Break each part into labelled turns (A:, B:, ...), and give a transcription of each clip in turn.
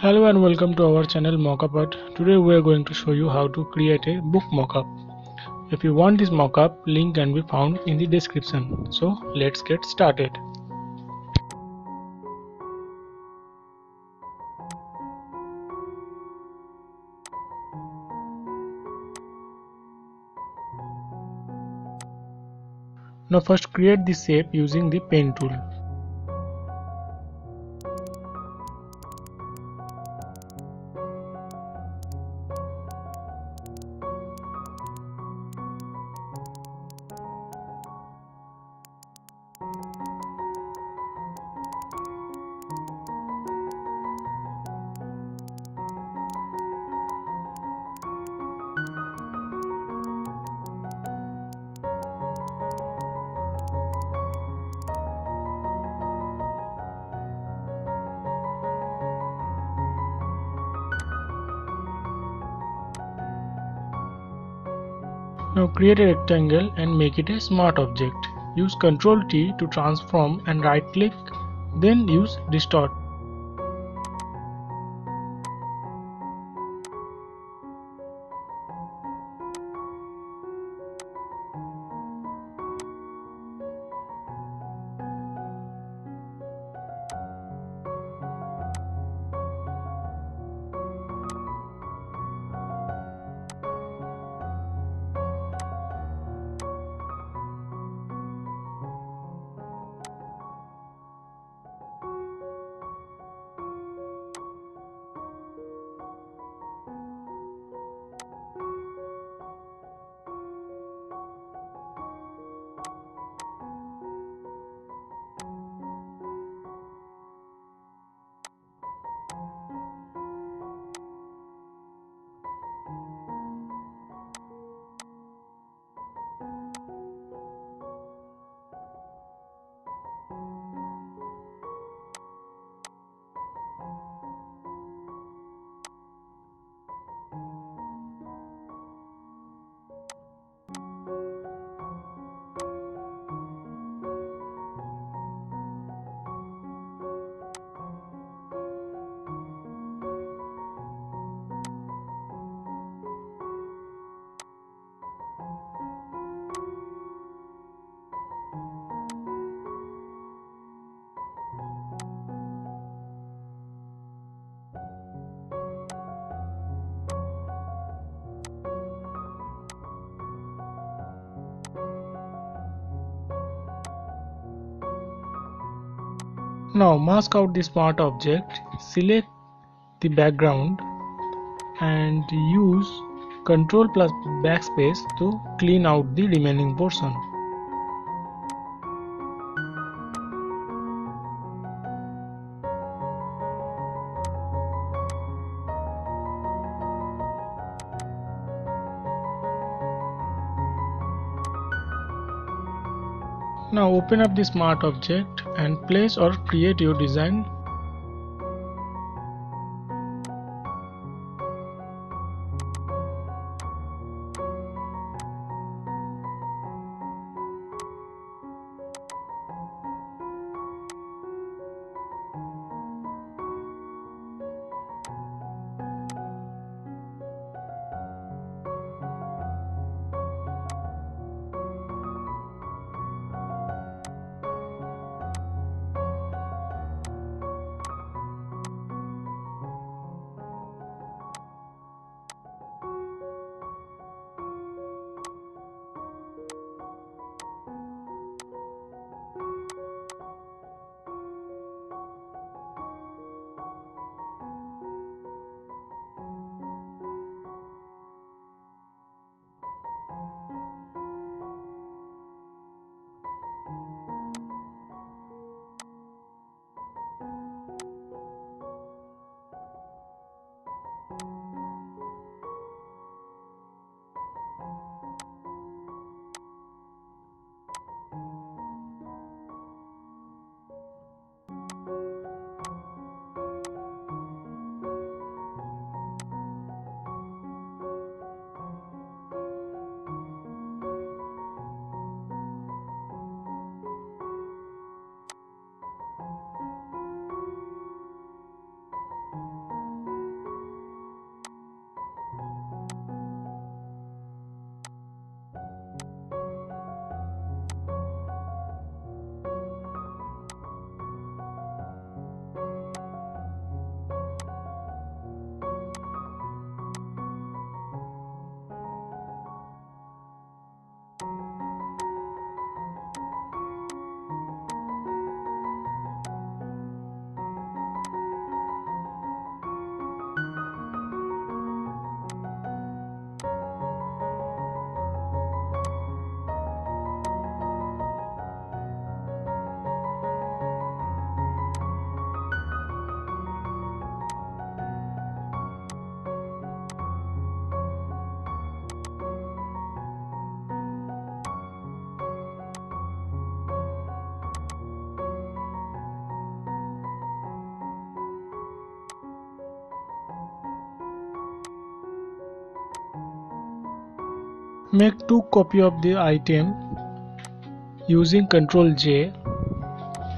A: Hello and welcome to our channel Mockup Today we are going to show you how to create a book mockup. If you want this mockup, link can be found in the description. So let's get started. Now first create the shape using the pen tool. Now create a rectangle and make it a smart object. Use Ctrl T to transform and right click then use distort. Now mask out the smart object, select the background and use Ctrl plus backspace to clean out the remaining portion. Now open up the smart object and place or create your design Make two copy of the item using Ctrl J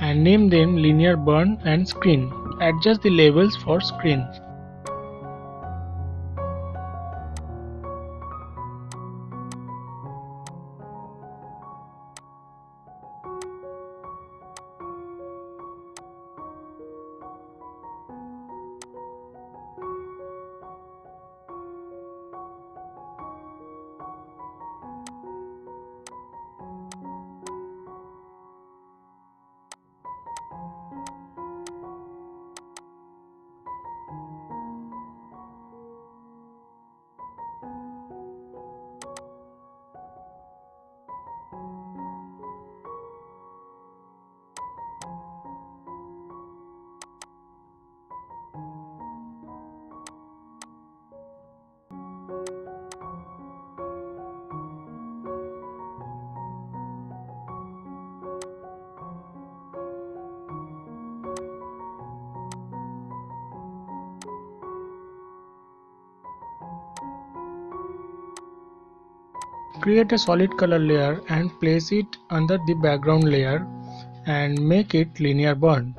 A: and name them linear burn and screen. Adjust the labels for screen. Create a solid color layer and place it under the background layer and make it linear burn.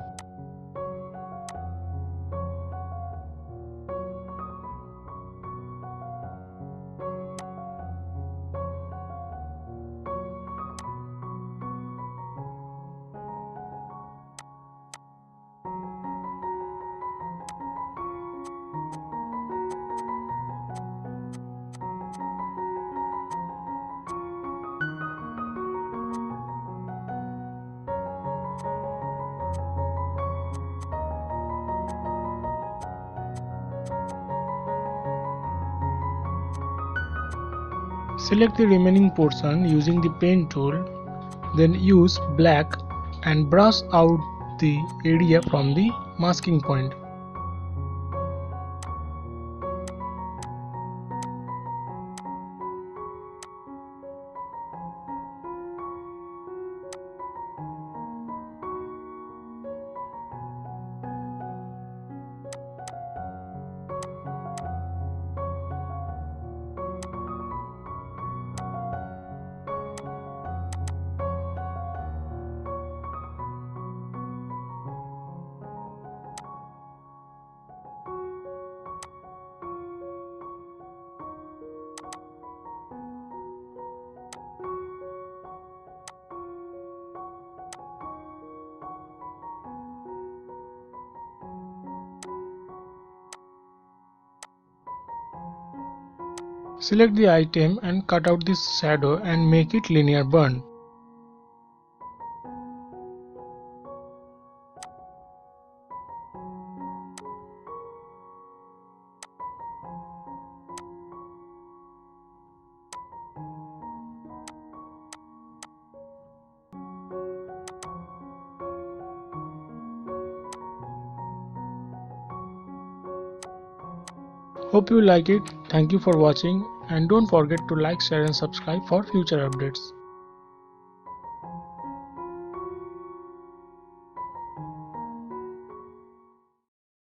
A: Select the remaining portion using the pen tool, then use black and brush out the area from the masking point. Select the item and cut out this shadow and make it linear burn. Hope you like it. Thank you for watching and don't forget to like, share and subscribe for future updates.